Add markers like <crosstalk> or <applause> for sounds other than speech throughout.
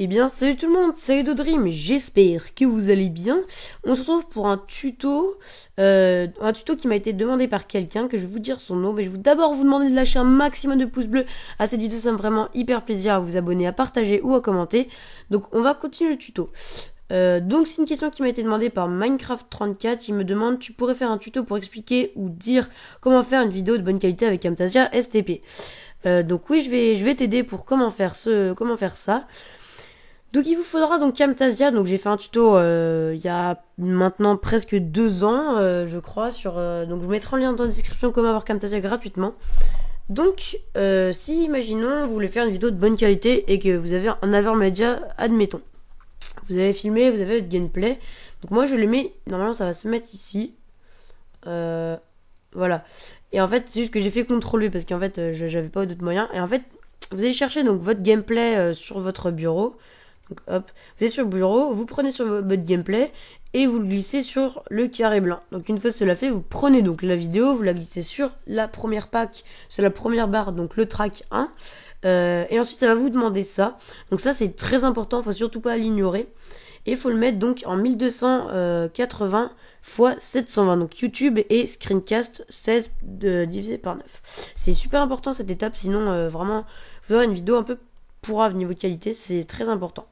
Eh bien, salut tout le monde, c'est Dream, j'espère que vous allez bien. On se retrouve pour un tuto, euh, un tuto qui m'a été demandé par quelqu'un, que je vais vous dire son nom, mais je vais d'abord vous demander de lâcher un maximum de pouces bleus à cette vidéo, ça me fait vraiment hyper plaisir à vous abonner, à partager ou à commenter. Donc on va continuer le tuto. Euh, donc c'est une question qui m'a été demandée par Minecraft34, il me demande tu pourrais faire un tuto pour expliquer ou dire comment faire une vidéo de bonne qualité avec Camtasia STP. Euh, donc oui je vais, je vais t'aider pour comment faire, ce, comment faire ça. Donc il vous faudra donc Camtasia, donc j'ai fait un tuto euh, il y a maintenant presque deux ans, euh, je crois, sur euh, donc je vous mettrai en lien dans la description comment avoir Camtasia gratuitement. Donc si imaginons vous voulez faire une vidéo de bonne qualité et que vous avez un Avermedia, admettons, vous avez filmé, vous avez votre gameplay, donc moi je le mets, normalement ça va se mettre ici, voilà. Et en fait c'est juste que j'ai fait CTRL parce qu'en fait j'avais pas d'autres moyens. Et en fait vous allez chercher donc votre gameplay sur votre bureau. Donc hop, vous êtes sur le bureau, vous prenez sur votre gameplay et vous le glissez sur le carré blanc. Donc une fois cela fait, vous prenez donc la vidéo, vous la glissez sur la première pack, sur la première barre, donc le track 1. Euh, et ensuite ça va vous demander ça. Donc ça c'est très important, faut surtout pas l'ignorer. Et il faut le mettre donc en 1280 x 720. Donc YouTube et Screencast 16 divisé par 9. C'est super important cette étape, sinon euh, vraiment vous aurez une vidéo un peu niveau qualité, c'est très important.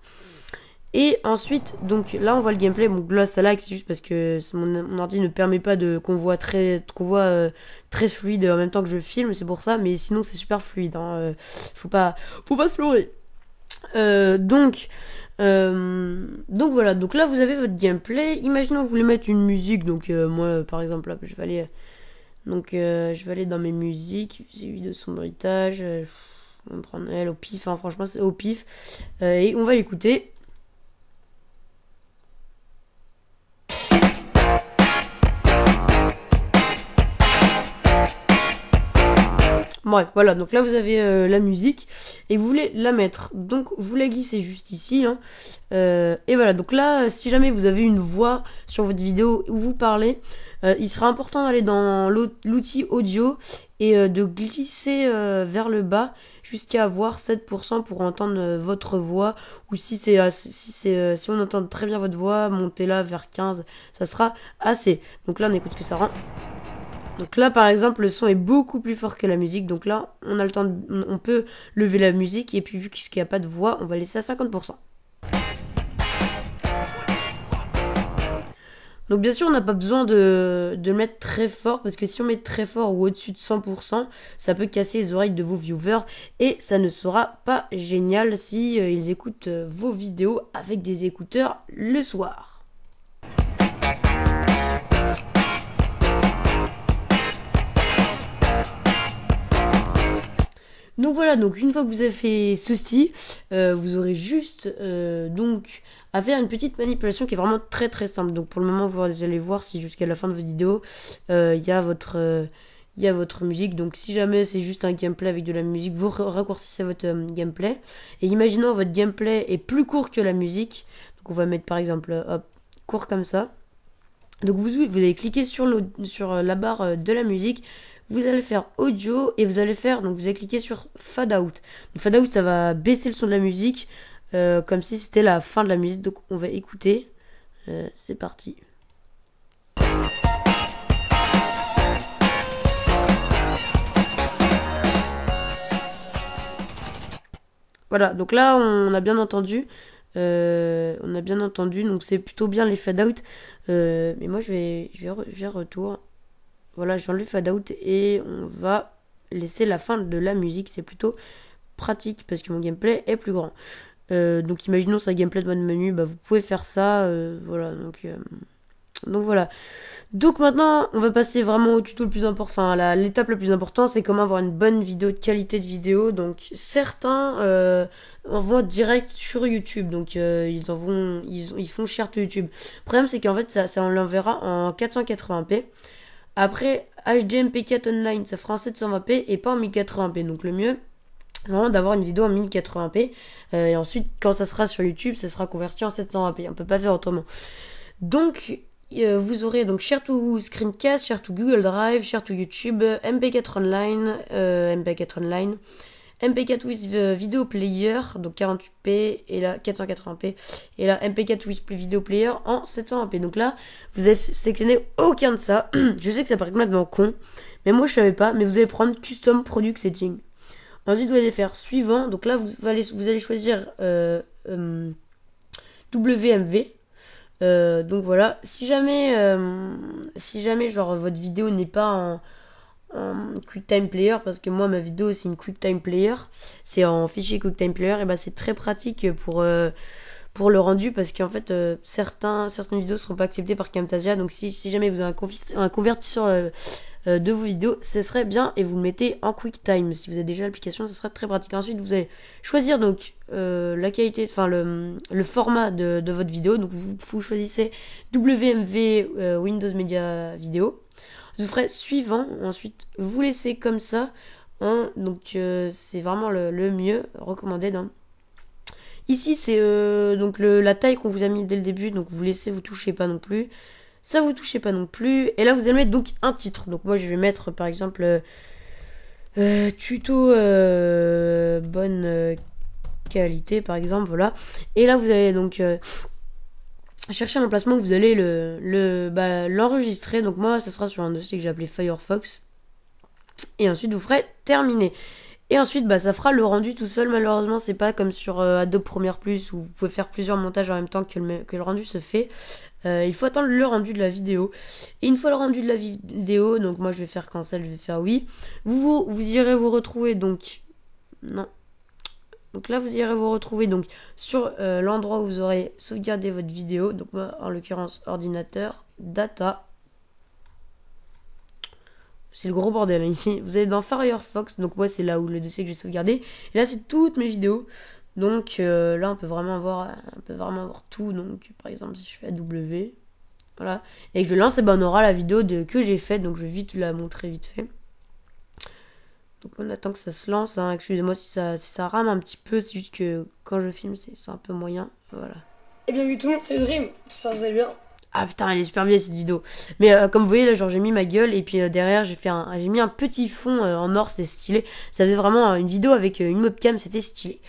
Et ensuite, donc là on voit le gameplay, bon là ça lag c'est juste parce que mon, ordi ne permet pas de qu'on voit très qu'on voit euh, très fluide en même temps que je filme, c'est pour ça, mais sinon c'est super fluide, hein, euh, faut pas faut pas se leurrer. Euh, donc donc voilà, donc là vous avez votre gameplay. Imaginons vous voulez mettre une musique, donc moi par exemple là je vais aller donc je vais aller dans mes musiques, de son bruitage. On va prendre elle au pif, hein, franchement c'est au pif. Euh, et on va l'écouter. Bref, voilà, donc là vous avez euh, la musique et vous voulez la mettre. Donc vous la glissez juste ici. Hein. Euh, et voilà, donc là, si jamais vous avez une voix sur votre vidéo où vous parlez, il sera important d'aller dans l'outil audio et de glisser vers le bas jusqu'à avoir 7% pour entendre euh, votre voix. Ou si c'est si c'est euh, si on entend très bien votre voix montez là vers 15 ça sera assez. Donc là on écoute ce que ça rend. Donc là par exemple le son est beaucoup plus fort que la musique. Donc là on a le temps on peut lever la musique et puis vu qu'il n'y a pas de voix on va laisser à 50% Donc bien sûr, on n'a pas besoin de, de mettre très fort, parce que si on met très fort ou au-dessus de 100%, ça peut casser les oreilles de vos viewers, et ça ne sera pas génial si euh, ils écoutent euh, vos vidéos avec des écouteurs le soir. Donc voilà, donc une fois que vous avez fait ceci, euh, vous aurez juste donc à faire une petite manipulation qui est vraiment très très simple. Donc pour le moment, vous allez voir si jusqu'à la fin de votre vidéo, euh, il y a votre... Euh, musique. Donc si jamais c'est juste un gameplay avec de la musique, vous raccourcissez votre euh, gameplay. Et imaginons votre gameplay est plus court que la musique. Donc on va mettre par exemple hop, court comme ça. Donc vous, vous allez cliquer sur la barre de la musique. Vous allez faire audio et vous allez faire, donc vous allez cliquer sur fade out. fade out ça va baisser le son de la musique. Euh, comme si c'était la fin de la musique. Donc on va écouter. Euh, c'est parti. Voilà, donc là on a bien entendu. Euh, on a bien entendu, donc c'est plutôt bien les fade out. mais moi je vais, je vais, je retour. Voilà, j'enlève fade out et on va laisser la fin de la musique. C'est plutôt pratique parce que mon gameplay est plus grand. Euh, donc imaginons sa gameplay de mode menu, bah, vous pouvez faire ça, euh, voilà, donc, euh, donc voilà. Donc maintenant, on va passer vraiment au tuto le plus important, enfin l'étape la plus importante, c'est comment avoir une bonne vidéo, de qualité de vidéo. Donc certains envoient direct sur YouTube, donc ils en vont, ils, ils font to YouTube. Le problème c'est qu'en fait ça, ça on l'enverra en 480p. Après HDMP4 online, ça fera en 720p et pas en 1080p. Donc le mieux, vraiment d'avoir une vidéo en 1080p. Euh, et ensuite, quand ça sera sur YouTube, ça sera converti en 720p. On peut pas faire autrement. Donc, euh, vous aurez donc Share to Screencast, Share to Google Drive, Share to YouTube, MP4 Online, euh, MP4 Online, MP4 with Video Player, donc 48p, et là 480p, et là MP4 with Video Player en 720p. Donc là, vous avez sélectionné aucun de ça. <clears throat> je sais que ça paraît complètement con, mais moi je savais pas, mais vous allez prendre Custom Product Setting. Ensuite, vous allez faire suivant, donc là vous allez, vous allez choisir euh, euh, WMV. Euh, donc voilà, si jamais, si jamais genre votre vidéo n'est pas en QuickTime Player parce que moi ma vidéo c'est une QuickTime Player, c'est en fichier QuickTime Player et bah c'est très pratique pour euh, pour le rendu parce qu'en fait euh, certains certaines vidéos seront pas acceptées par Camtasia donc si, si jamais vous avez un, convertisseur euh, de vos vidéos, ce serait bien et vous le mettez en QuickTime. Si vous avez déjà l'application, ce serait très pratique. Ensuite, vous allez choisir donc la qualité, enfin le, le, format de, de, votre vidéo. Donc vous, vous choisissez WMV Windows Media Vidéo. Vous ferez suivant. Ensuite, vous laissez comme ça. Hein, donc, euh, c'est vraiment le, mieux recommandé. Ici, c'est euh, donc la taille qu'on vous a mis dès le début. Donc, vous laissez, vous touchez pas non plus. Ça, vous touchez pas non plus. Et là, vous allez mettre donc un titre. Donc, moi, je vais mettre par exemple euh, tuto bonne qualité, par exemple. Voilà. Et là, vous allez donc chercher un emplacement vous allez le, bah, l'enregistrer. Donc moi, ça sera sur un dossier que j'ai appelé Firefox. Et ensuite, vous ferez terminer. Et ensuite, bah, ça fera le rendu tout seul. Malheureusement, c'est pas comme sur euh, Adobe Premiere Plus où vous pouvez faire plusieurs montages en même temps que le, que le rendu se fait. Euh, il faut attendre le rendu de la vidéo. Et une fois le rendu de la vidéo, donc moi je vais faire cancel, je vais faire oui. Vous, vous, vous irez vous retrouver donc. Non, donc là, vous irez vous retrouver donc sur euh, l'endroit où vous aurez sauvegardé votre vidéo. Donc moi, en l'occurrence, ordinateur, data. C'est le gros bordel hein, ici. Vous allez dans Firefox. Donc moi, c'est là où le dossier que j'ai sauvegardé. Et là, c'est toutes mes vidéos. Donc euh, là, on peut vraiment voir, on peut vraiment voir tout. Donc par exemple, si je fais W, voilà, et que je lance, ben, on aura la vidéo de, que j'ai faite. Donc je vais vite la montrer vite fait. Donc on attend que ça se lance. Hein. Excusez-moi si ça, si ça rame un petit peu. C'est juste que quand je filme, c'est un peu moyen. Voilà. Et eh bien vu tout le monde, c'est Dream. J'espère que vous allez bien. Ah putain, elle est super vieille cette vidéo. Mais euh, comme vous voyez là, genre j'ai mis ma gueule et puis euh, derrière j'ai fait un, j'ai mis un petit fond euh, en or, c'était stylé. Ça faisait vraiment une vidéo avec une webcam, c'était stylé.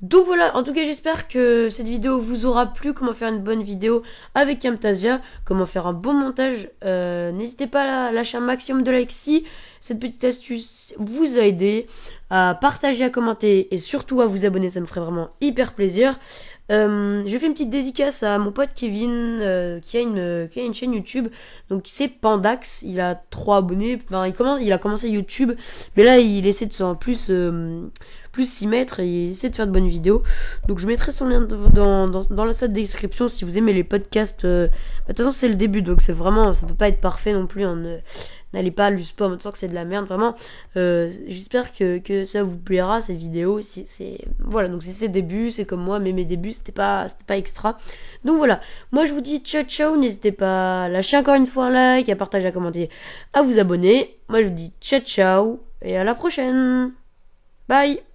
Donc voilà, en tout cas j'espère que cette vidéo vous aura plu, comment faire une bonne vidéo avec Camtasia, comment faire un bon montage. Euh, n'hésitez pas à lâcher un maximum de likes si cette petite astuce vous a aidé, à partager, à commenter et surtout à vous abonner, ça me ferait vraiment hyper plaisir. Euh, je fais une petite dédicace à mon pote Kevin euh, qui, a une, qui a une chaîne YouTube. Donc c'est Pandax, il a 3 abonnés. Il, il a commencé YouTube, mais là il essaie de s'en plus plus s'y mettre et essayer de faire de bonnes vidéos. Donc je mettrai son lien dans, dans, la salle de description si vous aimez les podcasts. Euh, bah, de toute façon c'est le début donc c'est vraiment ça peut pas être parfait non plus. Hein, n'allez pas juste pas en que c'est de la merde vraiment. Euh, j'espère que, que, ça vous plaira cette vidéo. C'est voilà donc c'est ses débuts c'est comme moi mais mes débuts c'était pas c'était pas extra. Donc voilà moi je vous dis ciao ciao n'hésitez pas à lâcher encore une fois un like à partager à commenter à vous abonner. Moi je vous dis ciao ciao et à la prochaine. Bye